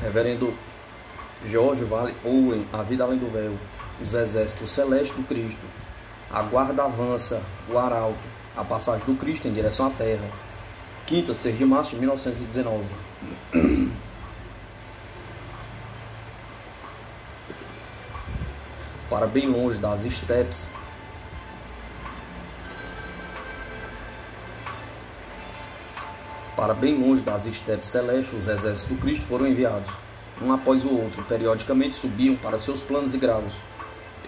Reverendo Jorge Vale Owen, A Vida Além do Véu, Os Exércitos Celestes do Cristo, A Guarda Avança, O Arauto, A Passagem do Cristo em Direção à Terra, quinta, 6 de março de 1919. Para bem longe das estepes Para bem longe das estepes celestes, os exércitos do Cristo foram enviados. Um após o outro, periodicamente subiam para seus planos e graus.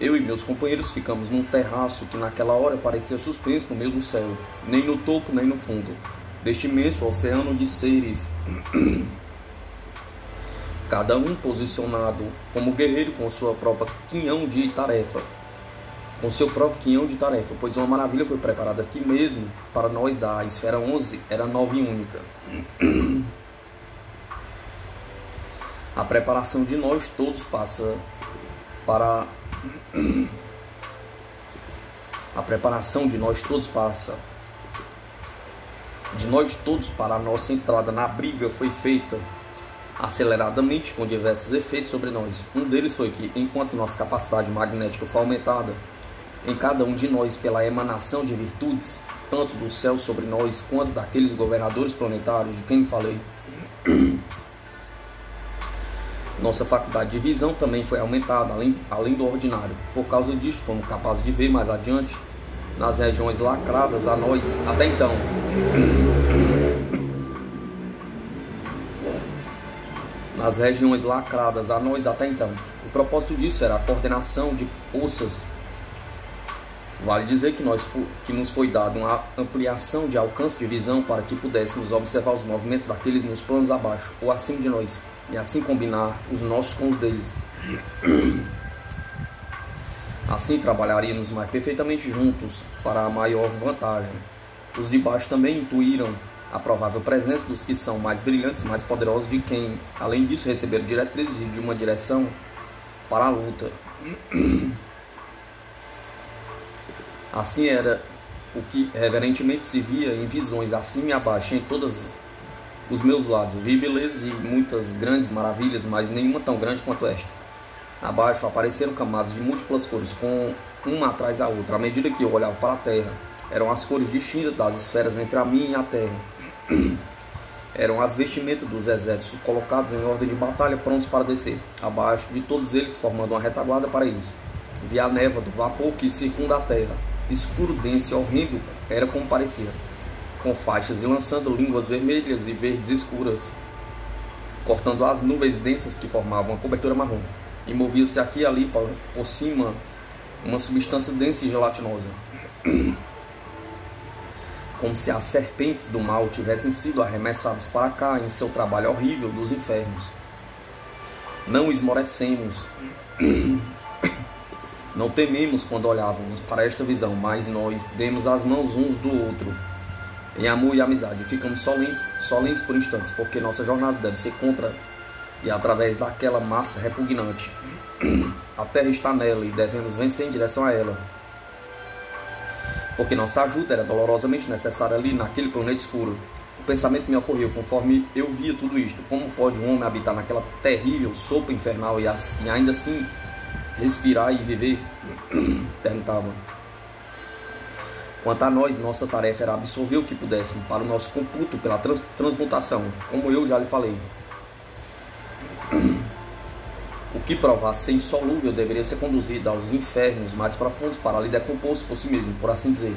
Eu e meus companheiros ficamos num terraço que naquela hora parecia suspenso no meio do céu, nem no topo nem no fundo, deste imenso oceano de seres. Cada um posicionado como guerreiro com sua própria quinhão de tarefa, com seu próprio quinhão de tarefa, pois uma maravilha foi preparada aqui mesmo para nós da esfera 11, era nova e única. A preparação de nós todos passa para a preparação de nós todos passa de nós todos para a nossa entrada na briga foi feita aceleradamente com diversos efeitos sobre nós. Um deles foi que, enquanto nossa capacidade magnética foi aumentada, em cada um de nós pela emanação de virtudes, tanto do céu sobre nós quanto daqueles governadores planetários de quem falei. Nossa faculdade de visão também foi aumentada, além, além do ordinário. Por causa disso, fomos capazes de ver mais adiante, nas regiões lacradas a nós, até então. Nas regiões lacradas a nós até então. O propósito disso era a coordenação de forças Vale dizer que, nós, que nos foi dado uma ampliação de alcance de visão para que pudéssemos observar os movimentos daqueles nos planos abaixo ou acima de nós, e assim combinar os nossos com os deles. Assim trabalharíamos mais perfeitamente juntos para a maior vantagem. Os de baixo também intuíram a provável presença dos que são mais brilhantes e mais poderosos de quem, além disso, receberam diretrizes de uma direção para a luta. Assim era o que reverentemente se via em visões acima e abaixo, em todos os meus lados. Vi belezas e muitas grandes maravilhas, mas nenhuma tão grande quanto esta. Abaixo apareceram camadas de múltiplas cores, com uma atrás da outra, à medida que eu olhava para a Terra. Eram as cores distintas das esferas entre a minha e a Terra. Eram as vestimentas dos exércitos colocados em ordem de batalha, prontos para descer. Abaixo de todos eles, formando uma retaguarda para isso. Vi a névoa do vapor que circunda a Terra escuro, denso e horrendo era como parecia, com faixas e lançando línguas vermelhas e verdes escuras, cortando as nuvens densas que formavam a cobertura marrom, e movia-se aqui e ali por cima uma substância densa e gelatinosa. Como se as serpentes do mal tivessem sido arremessadas para cá em seu trabalho horrível dos infernos. Não esmorecemos não tememos quando olhávamos para esta visão, mas nós demos as mãos uns do outro em amor e amizade. Ficamos solenes, solenes por instantes, porque nossa jornada deve ser contra e através daquela massa repugnante. A terra está nela e devemos vencer em direção a ela. Porque nossa ajuda era dolorosamente necessária ali naquele planeta escuro. O pensamento me ocorreu conforme eu via tudo isto. Como pode um homem habitar naquela terrível sopa infernal e, assim, ainda assim respirar e viver? Perguntava. Quanto a nós, nossa tarefa era absorver o que pudéssemos para o nosso computo pela trans transmutação, como eu já lhe falei. O que provasse ser insolúvel deveria ser conduzido aos infernos mais profundos para ali decompor-se por si mesmo, por assim dizer.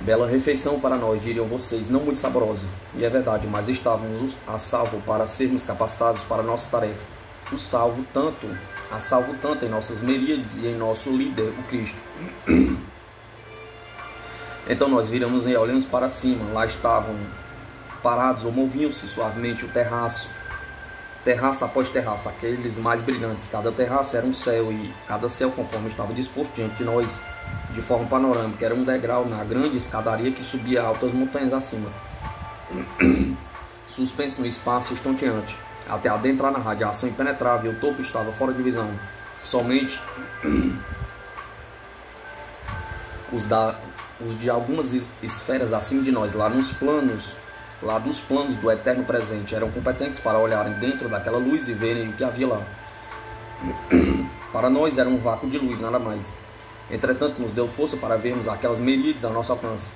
Bela refeição para nós, diriam vocês, não muito saborosa. E é verdade, mas estávamos a salvo para sermos capacitados para nossa tarefa o salvo tanto, a salvo tanto em nossas meríades e em nosso líder, o Cristo. Então nós viramos e olhamos para cima, lá estavam parados ou moviam-se suavemente o terraço, terraço após terraço, aqueles mais brilhantes. Cada terraço era um céu e cada céu, conforme estava disposto diante de nós, de forma panorâmica, era um degrau na grande escadaria que subia altas montanhas acima, suspenso no espaço estonteante até adentrar na radiação impenetrável, o topo estava fora de visão. Somente os, da, os de algumas esferas acima de nós, lá nos planos lá dos planos do eterno presente, eram competentes para olharem dentro daquela luz e verem o que havia lá. Para nós era um vácuo de luz, nada mais. Entretanto, nos deu força para vermos aquelas miríades a nosso alcance.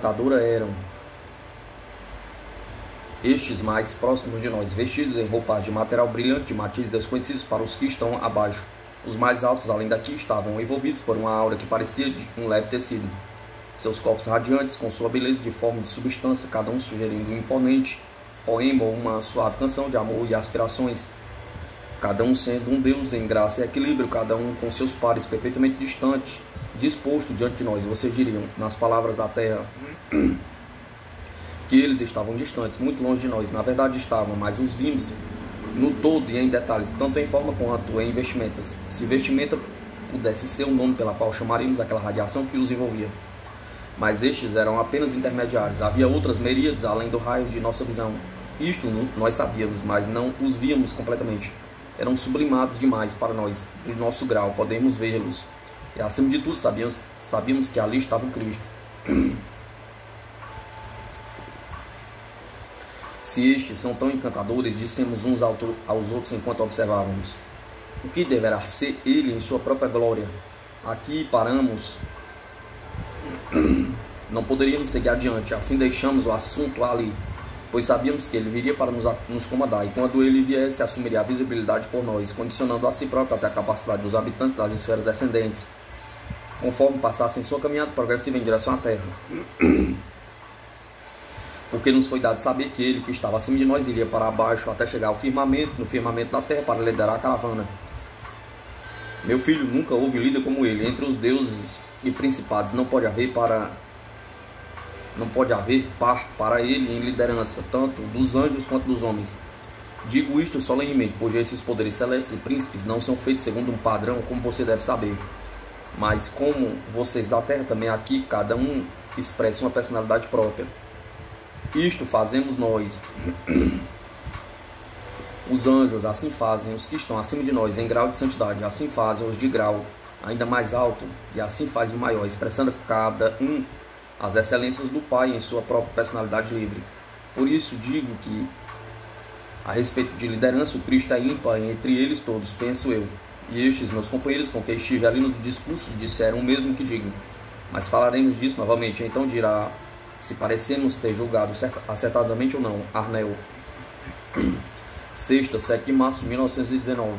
Encantadora eram estes mais próximos de nós, vestidos em roupas de material brilhante de matizes desconhecidos para os que estão abaixo. Os mais altos, além daqui, estavam envolvidos por uma aura que parecia de um leve tecido. Seus corpos radiantes, com sua beleza de forma de substância, cada um sugerindo um imponente poema ou uma suave canção de amor e aspirações. Cada um sendo um Deus em graça e equilíbrio, cada um com seus pares perfeitamente distantes, disposto diante de nós. Vocês diriam, nas palavras da terra, que eles estavam distantes, muito longe de nós. Na verdade estavam, mas os vimos no todo e em detalhes, tanto em forma quanto em vestimentas. Se vestimenta pudesse ser o nome pela qual chamaríamos aquela radiação que os envolvia. Mas estes eram apenas intermediários. Havia outras meríades além do raio de nossa visão. Isto nós sabíamos, mas não os víamos completamente. Eram sublimados demais para nós, do nosso grau, podemos vê-los e acima de tudo, sabíamos, sabíamos que ali estava o Cristo. Se estes são tão encantadores, dissemos uns aos outros enquanto observávamos. O que deverá ser ele em sua própria glória? Aqui paramos. Não poderíamos seguir adiante, assim deixamos o assunto ali, pois sabíamos que ele viria para nos, nos comandar, e quando ele viesse, assumiria a visibilidade por nós, condicionando a si próprio até a capacidade dos habitantes das esferas descendentes conforme passassem sua caminhada progressiva em direção à terra. Porque nos foi dado saber que ele, que estava acima de nós, iria para baixo até chegar ao firmamento, no firmamento da terra, para liderar a caravana. Meu filho, nunca houve líder como ele. Entre os deuses e principados não pode haver para não pode haver par para ele em liderança, tanto dos anjos quanto dos homens. Digo isto solenemente, pois esses poderes celestes e príncipes não são feitos segundo um padrão, como você deve saber. Mas como vocês da Terra também aqui, cada um expressa uma personalidade própria. Isto fazemos nós. Os anjos assim fazem os que estão acima de nós em grau de santidade, assim fazem os de grau ainda mais alto, e assim faz o maior, expressando cada um as excelências do Pai em sua própria personalidade livre. Por isso digo que, a respeito de liderança, o Cristo é ímpar entre eles todos, penso eu. E estes meus companheiros com quem estive ali no discurso disseram o mesmo que digo. Mas falaremos disso novamente. Então dirá se parecemos ter julgado acertadamente ou não. Arnel. Sexta, 7 de março de 1919.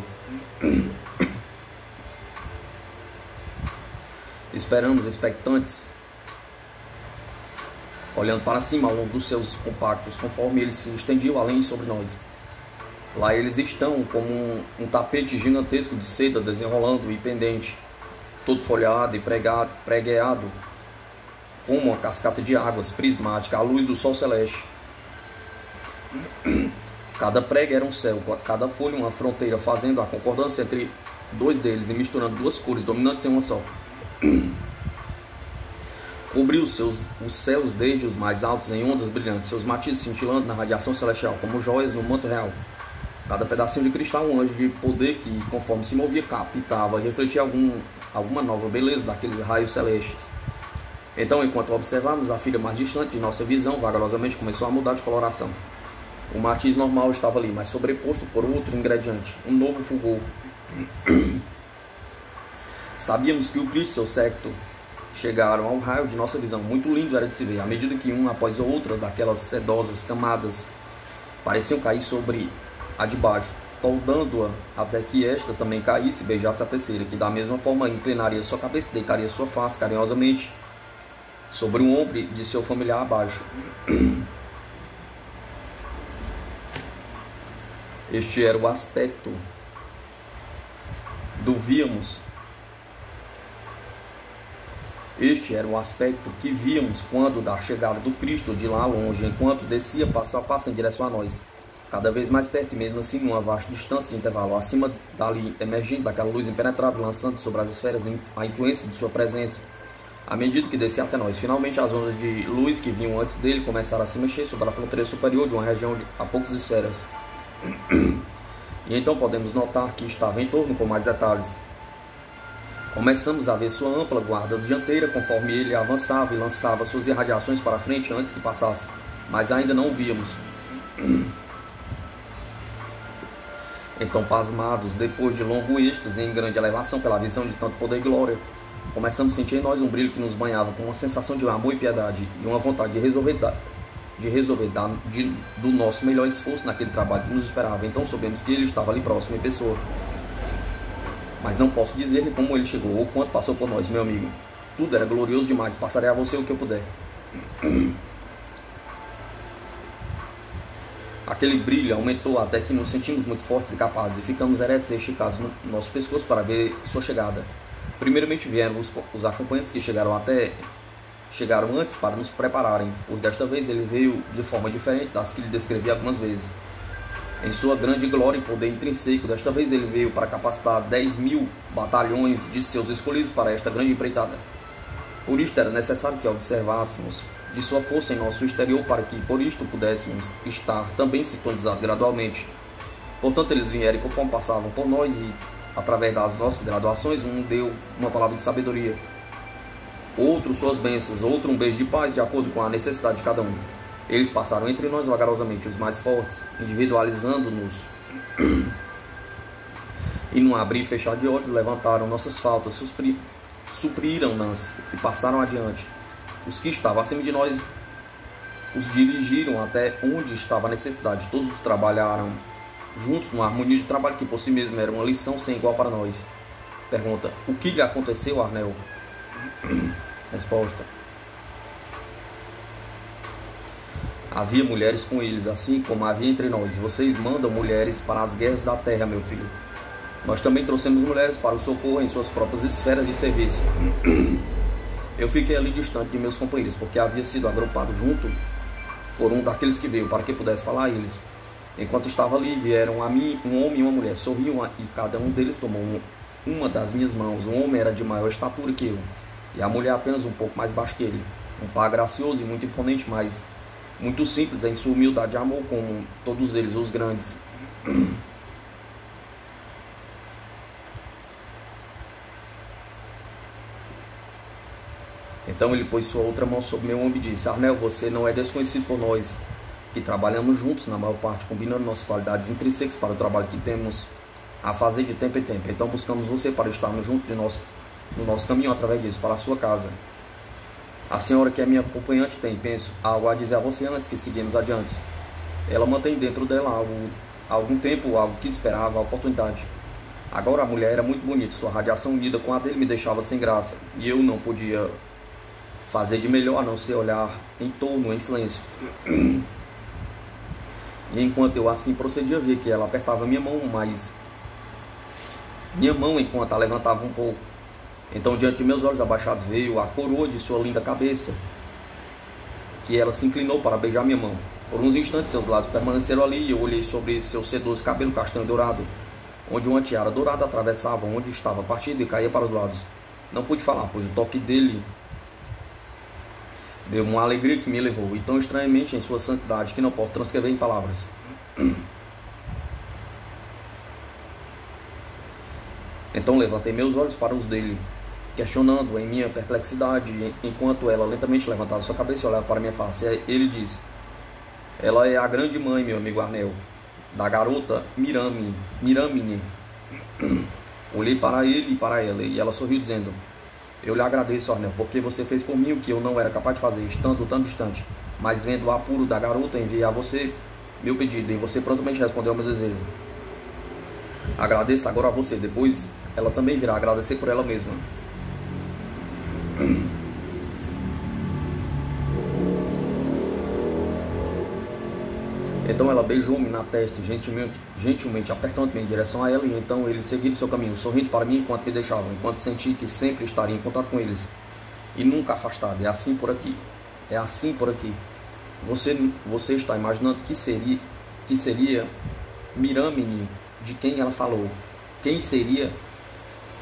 Esperamos, expectantes, olhando para cima ao longo dos seus compactos, conforme ele se estendiam além sobre nós. Lá eles estão como um, um tapete gigantesco de seda desenrolando e pendente, todo folhado e pregado, pregueado, como uma cascata de águas prismática à luz do sol celeste. Cada prega era um céu, cada folha uma fronteira, fazendo a concordância entre dois deles e misturando duas cores dominantes em uma só. Cobriu seus, os céus desde os mais altos em ondas brilhantes, seus matizes cintilando na radiação celestial, como joias no manto real. Cada pedacinho de cristal um anjo de poder que, conforme se movia, captava e refletia algum, alguma nova beleza daqueles raios celestes. Então, enquanto observávamos, a filha mais distante de nossa visão vagarosamente começou a mudar de coloração. O matiz normal estava ali, mas sobreposto por outro ingrediente, um novo fulgor. Sabíamos que o Cristo e seu secto chegaram ao raio de nossa visão. Muito lindo era de se ver, à medida que um após o outro daquelas sedosas camadas pareciam cair sobre a de baixo, toldando-a até que esta também caísse e beijasse a terceira, que da mesma forma inclinaria sua cabeça e deitaria sua face carinhosamente sobre um ombro de seu familiar abaixo. Este era o aspecto do víamos. Este era o aspecto que víamos quando da chegada do Cristo de lá longe, enquanto descia passo a passo em direção a nós, cada vez mais perto e mesmo assim numa vasta distância de intervalo, acima dali, emergindo daquela luz impenetrável, lançando sobre as esferas a influência de sua presença. À medida que descia até nós, finalmente as ondas de luz que vinham antes dele começaram a se mexer sobre a fronteira superior de uma região de, a poucas esferas. E então podemos notar que estava em torno com mais detalhes. Começamos a ver sua ampla guarda dianteira conforme ele avançava e lançava suas irradiações para frente antes que passasse, mas ainda não o víamos. Então, pasmados, depois de longo êxtase em grande elevação pela visão de tanto poder e glória, começamos a sentir em nós um brilho que nos banhava com uma sensação de amor e piedade e uma vontade de resolver de resolver dar de, do nosso melhor esforço naquele trabalho que nos esperava. Então soubemos que ele estava ali próximo em pessoa. Mas não posso dizer-lhe como ele chegou ou quanto passou por nós, meu amigo. Tudo era glorioso demais. Passarei a você o que eu puder. Aquele brilho aumentou até que nos sentimos muito fortes e capazes e ficamos eretos e esticados no nosso pescoço para ver sua chegada. Primeiramente vieram os, os acompanhantes que chegaram até chegaram antes para nos prepararem, pois desta vez ele veio de forma diferente das que lhe descrevi algumas vezes. Em sua grande glória e poder intrínseco, desta vez ele veio para capacitar 10 mil batalhões de seus escolhidos para esta grande empreitada. Por isto era necessário que observássemos de sua força em nosso exterior para que por isto pudéssemos estar também sintonizados gradualmente. Portanto, eles vieram conforme passavam por nós e através das nossas graduações, um deu uma palavra de sabedoria, outro suas bênçãos, outro um beijo de paz, de acordo com a necessidade de cada um. Eles passaram entre nós vagarosamente, os mais fortes, individualizando-nos. E num abrir e fechar de olhos, levantaram nossas faltas, supriram-nas e passaram adiante. Os que estavam acima de nós os dirigiram até onde estava a necessidade. Todos trabalharam juntos numa harmonia de trabalho que por si mesmo era uma lição sem igual para nós. Pergunta: O que lhe aconteceu, Arnel? Resposta: Havia mulheres com eles, assim como havia entre nós. Vocês mandam mulheres para as guerras da terra, meu filho. Nós também trouxemos mulheres para o socorro em suas próprias esferas de serviço. Eu fiquei ali distante de meus companheiros, porque havia sido agrupado junto por um daqueles que veio, para que pudesse falar a eles. Enquanto estava ali, vieram a mim um homem e uma mulher. Sorriam e cada um deles tomou uma das minhas mãos. O homem era de maior estatura que eu, e a mulher apenas um pouco mais baixa que ele. Um par gracioso e muito imponente, mas muito simples em sua humildade e amor, como todos eles, os grandes. Então ele pôs sua outra mão sobre meu ombro e disse: Arnel, você não é desconhecido por nós, que trabalhamos juntos, na maior parte, combinando nossas qualidades intrínsecas para o trabalho que temos a fazer de tempo em tempo. Então buscamos você para estarmos juntos de no nosso caminho através disso, para a sua casa. A senhora que é minha acompanhante tem, penso, algo a dizer a você antes que seguimos adiante. Ela mantém dentro dela algo, algum tempo algo que esperava, a oportunidade. Agora a mulher era muito bonita, sua radiação unida com a dele me deixava sem graça, e eu não podia fazer de melhor não ser olhar em torno, em silêncio. E enquanto eu assim procedia, vi que ela apertava minha mão, mas minha mão enquanto a levantava um pouco. Então, diante de meus olhos abaixados, veio a coroa de sua linda cabeça, que ela se inclinou para beijar minha mão. Por uns instantes, seus lábios permaneceram ali e eu olhei sobre seu sedoso cabelo castanho dourado, onde uma tiara dourada atravessava onde estava partido e caía para os lados. Não pude falar, pois o toque dele deu uma alegria que me levou, e tão estranhamente em sua santidade que não posso transcrever em palavras. Então levantei meus olhos para os dele, questionando em minha perplexidade, enquanto ela lentamente levantava sua cabeça e olhava para minha face. Ele disse: Ela é a grande mãe, meu amigo Arnel, da garota Mirame, Miramine. Olhei para ele e para ela, e ela sorriu, dizendo: Eu lhe agradeço, Arnel, porque você fez por mim o que eu não era capaz de fazer, estando tão distante. Mas vendo o apuro da garota, enviei a você meu pedido, e você prontamente respondeu ao meu desejo. Agradeço agora a você, depois ela também virá agradecer por ela mesma. Beijou-me na testa, gentilmente, gentilmente apertando-me em direção a ela, e então eles seguiram seu caminho, sorrindo para mim enquanto me deixavam, enquanto senti que sempre estaria em contato com eles. e nunca afastado. É assim por aqui. É assim por aqui. Você, você está imaginando que seria, que seria Miramine de quem ela falou? Quem seria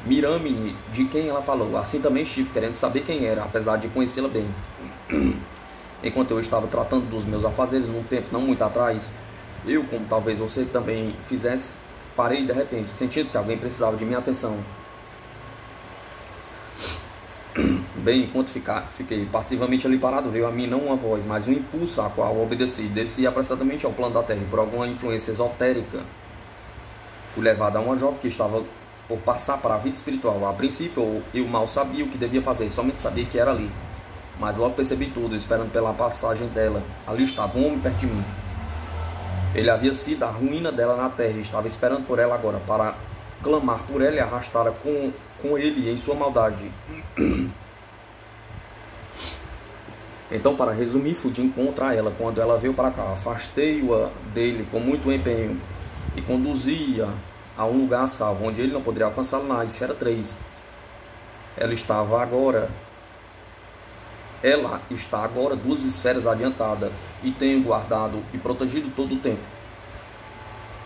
Miramine de quem ela falou? Assim também estive querendo saber quem era, apesar de conhecê-la bem. Enquanto eu estava tratando dos meus afazeres num tempo não muito atrás, eu, como talvez você também fizesse, parei de repente, sentindo que alguém precisava de minha atenção. Bem, enquanto fiquei passivamente ali parado, veio a mim não uma voz, mas um impulso a qual obedeci. Desci apressadamente ao plano da terra por alguma influência esotérica. Fui levado a uma jovem que estava por passar para a vida espiritual. A princípio, eu mal sabia o que devia fazer, somente sabia que era ali. Mas logo percebi tudo, esperando pela passagem dela. Ali estava um homem perto de mim. Ele havia sido a ruína dela na terra e estava esperando por ela agora para clamar por ela e arrastá-la com, com ele em sua maldade. Então, para resumir, fui de encontro a ela quando ela veio para cá. Afastei-a dele com muito empenho e conduzia a um lugar salvo, onde ele não poderia alcançá-la na esfera 3. Ela estava agora, ela está agora duas esferas adiantada e tenho guardado e protegido todo o tempo.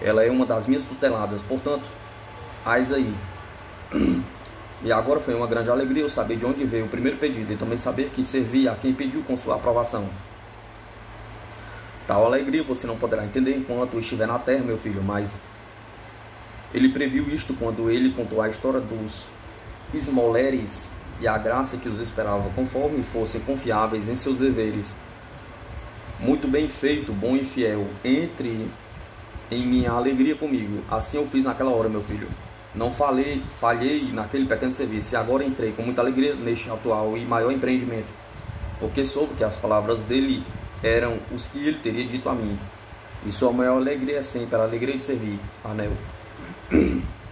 Ela é uma das minhas tuteladas, portanto, ais aí. E agora foi uma grande alegria eu saber de onde veio o primeiro pedido e também saber que servia a quem pediu com sua aprovação. Tal alegria você não poderá entender enquanto estiver na terra, meu filho, mas ele previu isto quando ele contou a história dos esmoleres e a graça que os esperava conforme fossem confiáveis em seus deveres. Muito bem feito, bom e fiel, entre em minha alegria comigo. Assim eu fiz naquela hora, meu filho. Não falei, falhei naquele pequeno serviço e agora entrei com muita alegria neste atual e maior empreendimento, porque soube que as palavras dele eram os que ele teria dito a mim. E sua maior alegria é sempre a alegria de servir, Anel.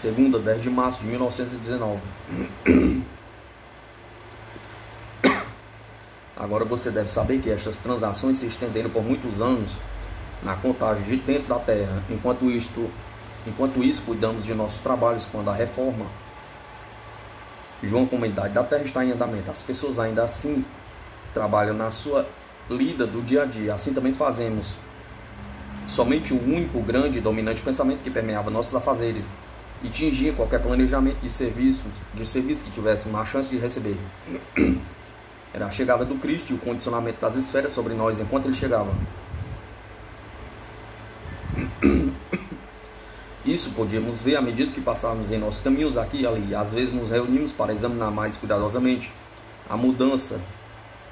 Segunda, 10 de março de 1919. Agora você deve saber que estas transações se estenderam por muitos anos na contagem de tempo da terra. Enquanto isto, enquanto isso, cuidamos de nossos trabalhos quando a reforma de uma comunidade da terra está em andamento. As pessoas ainda assim trabalham na sua lida do dia a dia. Assim também fazemos. Somente o único grande e dominante pensamento que permeava nossos afazeres e tingia qualquer planejamento de serviço, de serviço que tivesse uma chance de receber. Era a chegada do Cristo e o condicionamento das esferas sobre nós enquanto ele chegava. Isso podíamos ver à medida que passávamos em nossos caminhos aqui e ali. Às vezes nos reunimos para examinar mais cuidadosamente a mudança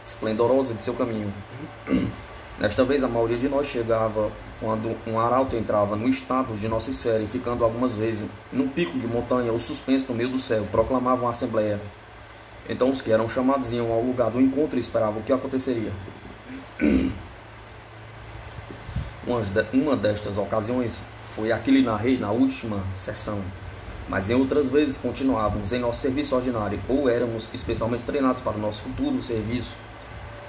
esplendorosa de seu caminho. Nesta vez, a maioria de nós chegava quando um arauto entrava no estado de nossa esfera e, ficando algumas vezes num pico de montanha ou suspenso no meio do céu, proclamavam a assembleia. Então, os que eram chamados iam ao lugar do encontro e esperavam o que aconteceria. Uma destas ocasiões foi a que lhe narrei na última sessão, mas em outras vezes continuávamos em nosso serviço ordinário ou éramos especialmente treinados para o nosso futuro serviço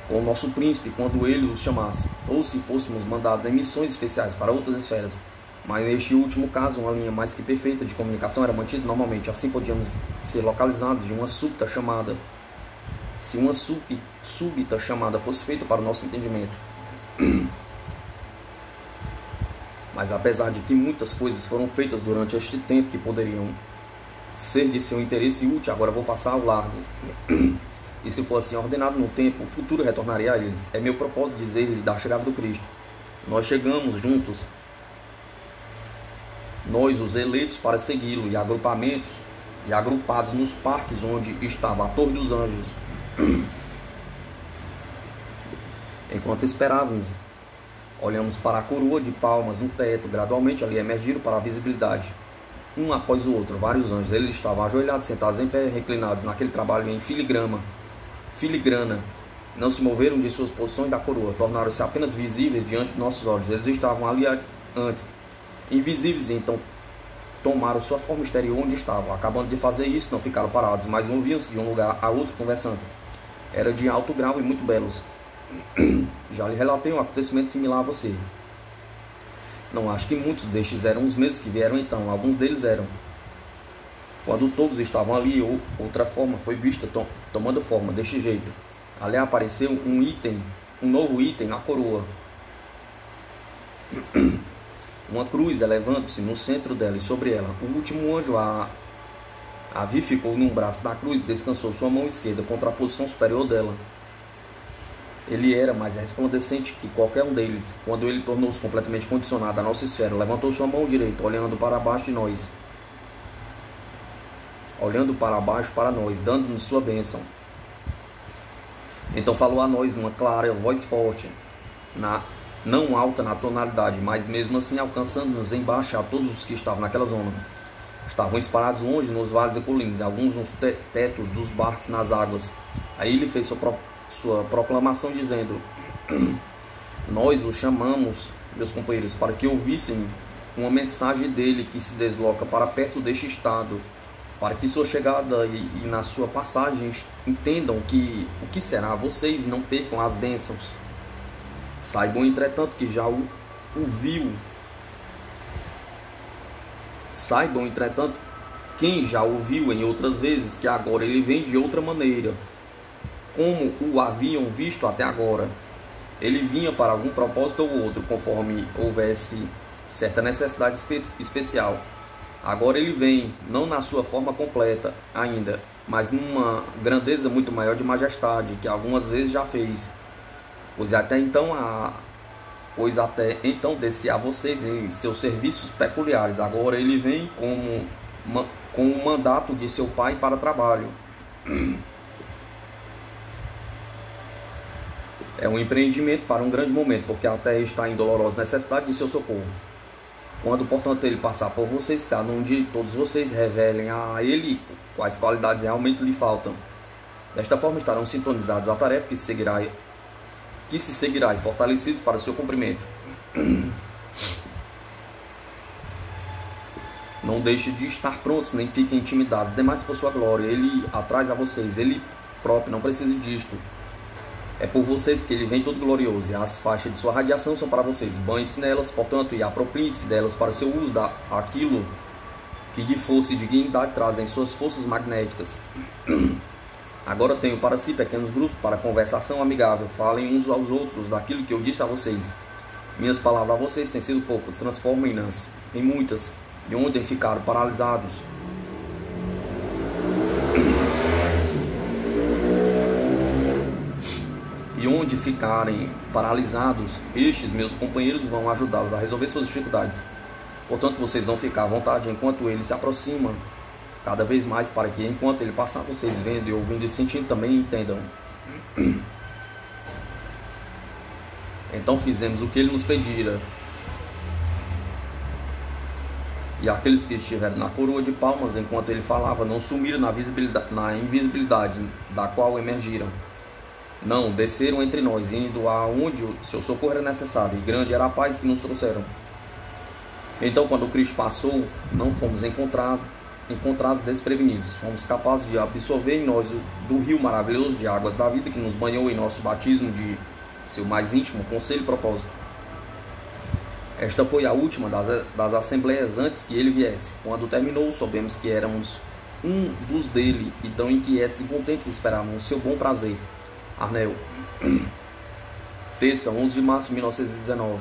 com o nosso príncipe quando ele os chamasse, ou se fôssemos mandados em missões especiais para outras esferas. Mas neste último caso, uma linha mais que perfeita de comunicação era mantida normalmente, assim podíamos ser localizados de uma súbita chamada. Se uma súbita chamada fosse feita para o nosso entendimento. Mas apesar de que muitas coisas foram feitas durante este tempo que poderiam ser de seu interesse útil, agora vou passar ao largo. E se for assim ordenado no tempo, o futuro retornaria a eles. É meu propósito dizer-lhe da chegada do Cristo. Nós chegamos juntos, nós os eleitos para segui-lo, e agrupamentos, e agrupados nos parques onde estava a Torre dos Anjos. Enquanto esperávamos, Olhamos para a coroa de palmas no teto, gradualmente ali emergiram para a visibilidade. Um após o outro, vários anjos. Eles estavam ajoelhados, sentados em pé, reclinados naquele trabalho em filigrama. Filigrana. Não se moveram de suas posições da coroa, tornaram-se apenas visíveis diante de nossos olhos. Eles estavam ali antes, invisíveis, então tomaram sua forma exterior onde estavam. Acabando de fazer isso, não ficaram parados, mas moviam-se de um lugar a outro conversando. Era de alto grau e muito belos. Já lhe relatei um acontecimento similar a você. Não acho que muitos destes eram os mesmos que vieram então, alguns deles eram. Quando todos estavam ali, outra forma foi vista tom, tomando forma deste jeito. Ali apareceu um item, um novo item na coroa. Uma cruz elevando-se no centro dela e sobre ela. O último anjo a, a vi ficou num braço da cruz e descansou sua mão esquerda contra a posição superior dela. Ele era mais resplandecente que qualquer um deles. Quando ele tornou-se completamente condicionado à nossa esfera, levantou sua mão direita, olhando para baixo de nós. Olhando para baixo para nós, dando-nos sua bênção. Então falou a nós numa clara voz forte, na, não alta na tonalidade, mas mesmo assim alcançando-nos embaixo a todos os que estavam naquela zona. Estavam espalhados longe nos vales e colinas, alguns nos tetos dos barcos nas águas. Aí ele fez sua própria sua proclamação dizendo: Nós o chamamos, meus companheiros, para que ouvissem uma mensagem dele que se desloca para perto deste estado, para que sua chegada e, e na sua passagem entendam que o que será vocês não percam as bênçãos. Saibam, entretanto, que já o, o viu. Saibam, entretanto, quem já ouviu em outras vezes, que agora ele vem de outra maneira como o haviam visto até agora. Ele vinha para algum propósito ou outro, conforme houvesse certa necessidade espe especial. Agora ele vem, não na sua forma completa ainda, mas numa grandeza muito maior de majestade, que algumas vezes já fez. Pois até então a pois até então descia a vocês em seus serviços peculiares. Agora ele vem como com o mandato de seu pai para trabalho. É um empreendimento para um grande momento, porque a terra está em dolorosa necessidade de seu socorro. Quando, portanto, ele passar por vocês, cada um de todos vocês revelem a ele quais qualidades realmente lhe faltam. Desta forma estarão sintonizados à tarefa que se seguirá, que se seguirá e fortalecidos para o seu cumprimento. Não deixe de estar prontos, nem fiquem intimidados, demais por sua glória. Ele atrás a vocês, ele próprio não precisa disto. É por vocês que ele vem todo glorioso, e as faixas de sua radiação são para vocês. Banhe-se nelas, portanto, e apropriem-se delas para seu uso da aquilo que de força e dignidade trazem suas forças magnéticas. Agora tenho para si pequenos grupos para conversação amigável. Falem uns aos outros daquilo que eu disse a vocês. Minhas palavras a vocês têm sido poucas, transformem-nas em muitas, e ontem ficaram paralisados e onde ficarem paralisados, estes meus companheiros vão ajudá-los a resolver suas dificuldades. Portanto, vocês vão ficar à vontade enquanto ele se aproxima cada vez mais, para que enquanto ele passar, vocês vendo e ouvindo e sentindo também entendam. Então fizemos o que ele nos pedira. E aqueles que estiveram na coroa de palmas enquanto ele falava não sumiram na, na invisibilidade da qual emergiram. Não, desceram entre nós, indo aonde o seu socorro era necessário, e grande era a paz que nos trouxeram. Então, quando Cristo passou, não fomos encontrados, encontrados desprevenidos. Fomos capazes de absorver em nós do rio maravilhoso de águas da vida que nos banhou em nosso batismo de seu mais íntimo conselho e propósito. Esta foi a última das, das assembleias antes que ele viesse. Quando terminou, soubemos que éramos um dos dele, e tão inquietos e contentes esperávamos seu bom prazer. Arnel. Terça, 11 de março de 1919.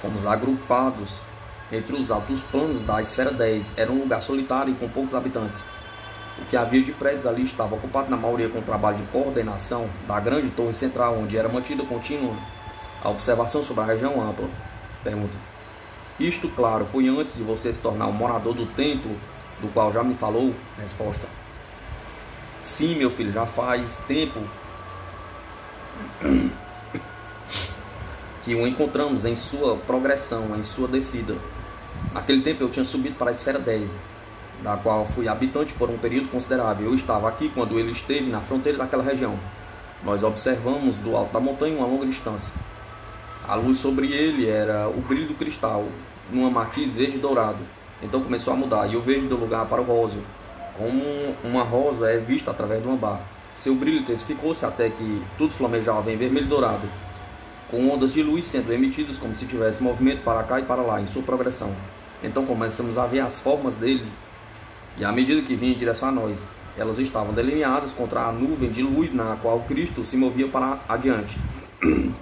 Fomos agrupados entre os altos planos da esfera 10. Era um lugar solitário e com poucos habitantes. O que havia de prédios ali estava ocupado na maioria com o trabalho de coordenação da grande torre central, onde era mantida contínua a observação sobre a região ampla. Pergunta. Isto, claro, foi antes de você se tornar um morador do templo, do qual já me falou? Resposta. Sim, meu filho, já faz tempo que o encontramos em sua progressão, em sua descida. Naquele tempo eu tinha subido para a esfera 10, da qual fui habitante por um período considerável. Eu estava aqui quando ele esteve na fronteira daquela região. Nós observamos do alto da montanha uma longa distância. A luz sobre ele era o brilho do cristal, numa matiz verde dourado. Então começou a mudar e o verde deu lugar para o rosa, como uma rosa é vista através de uma barra. Seu brilho intensificou-se até que tudo flamejava em vermelho dourado, com ondas de luz sendo emitidas como se tivesse movimento para cá e para lá em sua progressão. Então começamos a ver as formas deles, e à medida que vinham em direção a nós, elas estavam delineadas contra a nuvem de luz na qual Cristo se movia para adiante.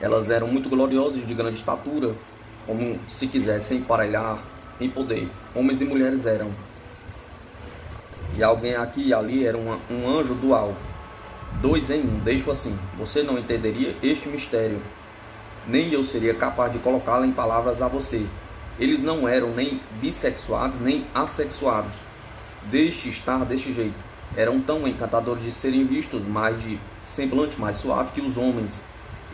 Elas eram muito gloriosas de grande estatura, como se quisessem emparelhar em poder. Homens e mulheres eram. E alguém aqui e ali era um, um anjo dual. Dois em um, deixo assim. Você não entenderia este mistério. Nem eu seria capaz de colocá-lo em palavras a você. Eles não eram nem bissexuados nem assexuados Deixe estar deste jeito. Eram tão encantadores de serem vistos, mais de semblante mais suave que os homens,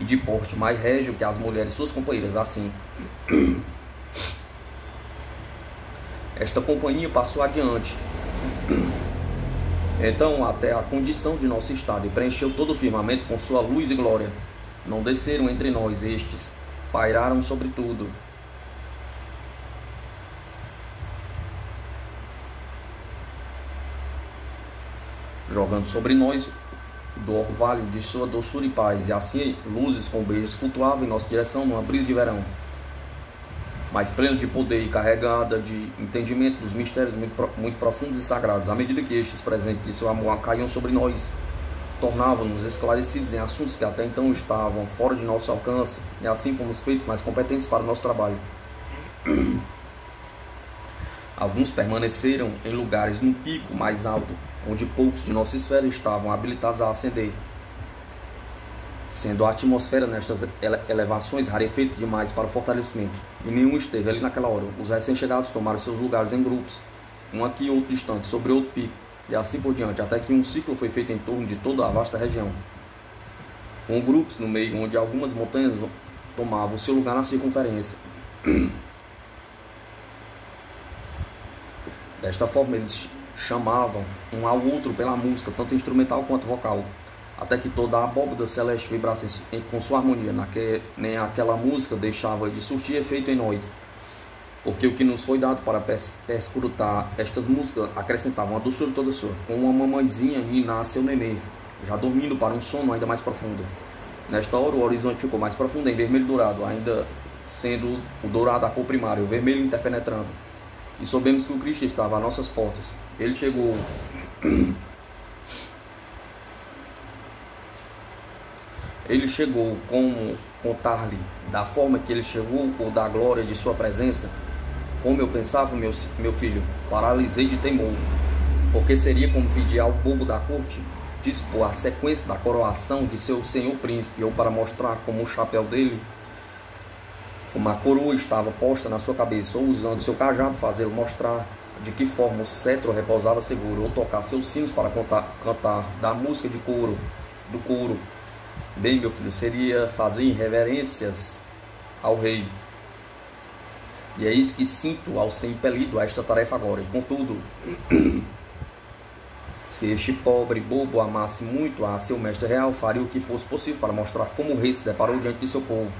e de porte mais régio que as mulheres suas companheiras, assim. Esta companhia passou adiante. Então, até a condição de nosso estado, e preencheu todo o firmamento com sua luz e glória. Não desceram entre nós estes, pairaram sobre tudo jogando sobre nós do orvalho de sua doçura e paz, e assim luzes com beijos flutuavam em nossa direção numa brisa de verão. Mas plena de poder e carregada de entendimento dos mistérios muito, muito profundos e sagrados, à medida que estes presentes de seu amor caíam sobre nós, tornavam-nos esclarecidos em assuntos que até então estavam fora de nosso alcance, e assim fomos feitos mais competentes para o nosso trabalho. Alguns permaneceram em lugares no pico mais alto, onde poucos de nossa esfera estavam habilitados a ascender. Sendo a atmosfera nestas elevações rarefeita demais para o fortalecimento, e nenhum esteve ali naquela hora. Os recém-chegados tomaram seus lugares em grupos, um aqui e outro distante, sobre outro pico, e assim por diante, até que um ciclo foi feito em torno de toda a vasta região. Com grupos no meio, onde algumas montanhas tomavam seu lugar na circunferência. Desta forma, eles chamavam um ao outro pela música, tanto instrumental quanto vocal, até que toda a abóbada celeste vibrasse com sua harmonia, naque, nem aquela música deixava de surtir efeito em nós, porque o que nos foi dado para perscrutar estas músicas acrescentava uma doçura toda sua, com uma mamãezinha e nasce seu nenê, já dormindo para um sono ainda mais profundo. Nesta hora o horizonte ficou mais profundo em vermelho dourado, ainda sendo o dourado a cor primária, o vermelho interpenetrando. E soubemos que o Cristo estava às nossas portas, ele chegou. Ele chegou como contar-lhe da forma que ele chegou ou da glória de sua presença? Como eu pensava, meu, meu filho, paralisei de temor, porque seria como pedir ao povo da corte dispor a sequência da coroação de seu senhor príncipe, ou para mostrar como o chapéu dele, como a coroa estava posta na sua cabeça, ou usando seu cajado, fazê-lo mostrar de que forma o cetro repousava seguro, ou tocar seus sinos para contar, cantar da música de couro, do couro. Bem, meu filho, seria fazer reverências ao rei. E é isso que sinto ao ser impelido a esta tarefa agora. E contudo, se este pobre bobo amasse muito a seu mestre real, faria o que fosse possível para mostrar como o rei se deparou diante de seu povo.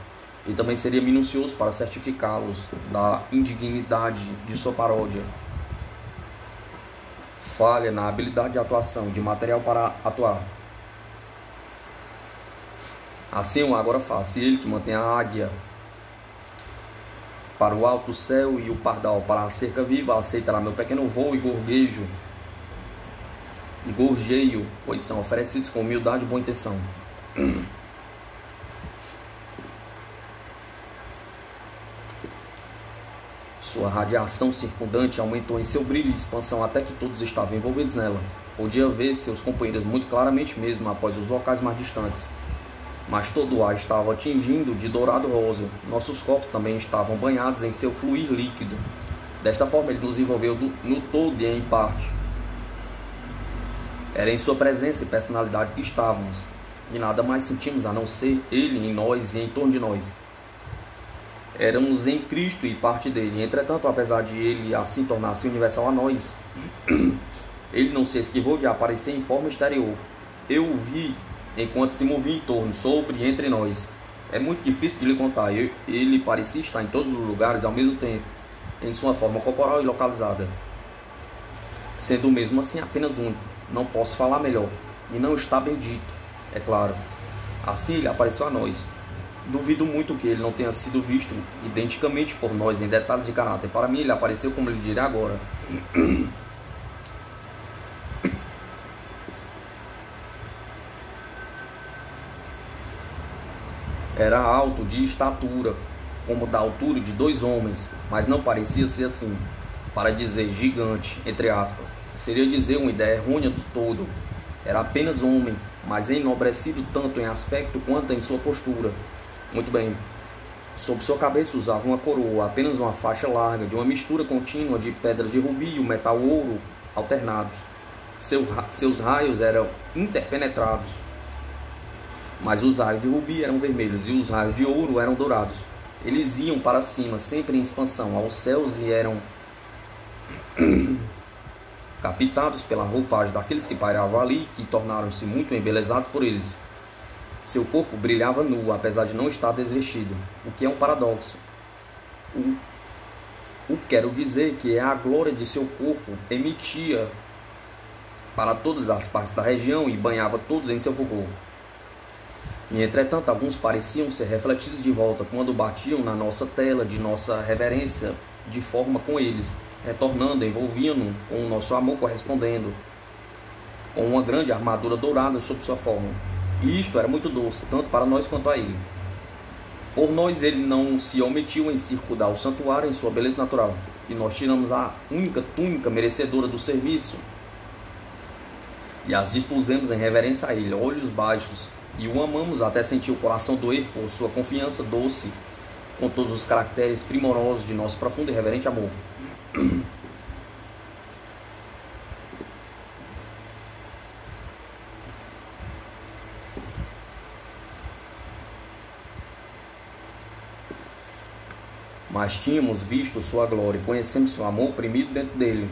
E também seria minucioso para certificá-los da indignidade de sua paródia falha na habilidade de atuação de material para atuar. Assim eu agora faço, ele que mantém a águia para o alto céu e o pardal para a cerca viva, aceitará meu pequeno voo e gorguejo e gorjeio, pois são oferecidos com humildade e boa intenção. Sua radiação circundante aumentou em seu brilho e expansão até que todos estavam envolvidos nela. Podia ver seus companheiros muito claramente mesmo após os locais mais distantes. Mas todo o ar estava tingindo de dourado rosa. Nossos corpos também estavam banhados em seu fluir líquido. Desta forma ele nos envolveu no todo e em parte. Era em sua presença e personalidade que estávamos, e nada mais sentimos a não ser ele em nós e em torno de nós éramos em Cristo e parte dele. Entretanto, apesar de ele assim tornar-se universal a nós, ele não se esquivou de aparecer em forma exterior. Eu o vi enquanto se movia em torno, sobre e entre nós. É muito difícil de lhe contar. Ele parecia estar em todos os lugares ao mesmo tempo, em sua forma corporal e localizada. Sendo mesmo assim apenas único. Não posso falar melhor. E não está bem dito, é claro. Assim ele apareceu a nós Duvido muito que ele não tenha sido visto identicamente por nós em detalhes de caráter. Para mim, ele apareceu como ele dirá agora. Era alto de estatura, como da altura de dois homens, mas não parecia ser assim. Para dizer gigante, entre aspas, seria dizer uma ideia errônea do todo. Era apenas homem, mas enobrecido tanto em aspecto quanto em sua postura. Muito bem. Sob sua cabeça usava uma coroa, apenas uma faixa larga, de uma mistura contínua de pedras de rubi e metal ouro alternados. Seu, seus raios eram interpenetrados mas os raios de rubi eram vermelhos e os raios de ouro eram dourados. Eles iam para cima, sempre em expansão aos céus e eram captados pela roupagem daqueles que pairavam ali, que tornaram-se muito embelezados por eles. Seu corpo brilhava nu, apesar de não estar desvestido, o que é um paradoxo. O, o quero dizer que a glória de seu corpo emitia para todas as partes da região e banhava todos em seu fulgor. E entretanto, alguns pareciam ser refletidos de volta quando batiam na nossa tela de nossa reverência de forma com eles, retornando, envolviam-no com o nosso amor correspondendo, com uma grande armadura dourada sob sua forma. E isto era muito doce, tanto para nós quanto a ele. Por nós ele não se omitiu em circundar o santuário em sua beleza natural, e nós tiramos a única túnica merecedora do serviço e as dispusemos em reverência a ele, olhos baixos, e o amamos até sentir o coração doer por sua confiança doce, com todos os caracteres primorosos de nosso profundo e reverente amor. Mas tínhamos visto sua glória conhecemos seu amor oprimido dentro dele.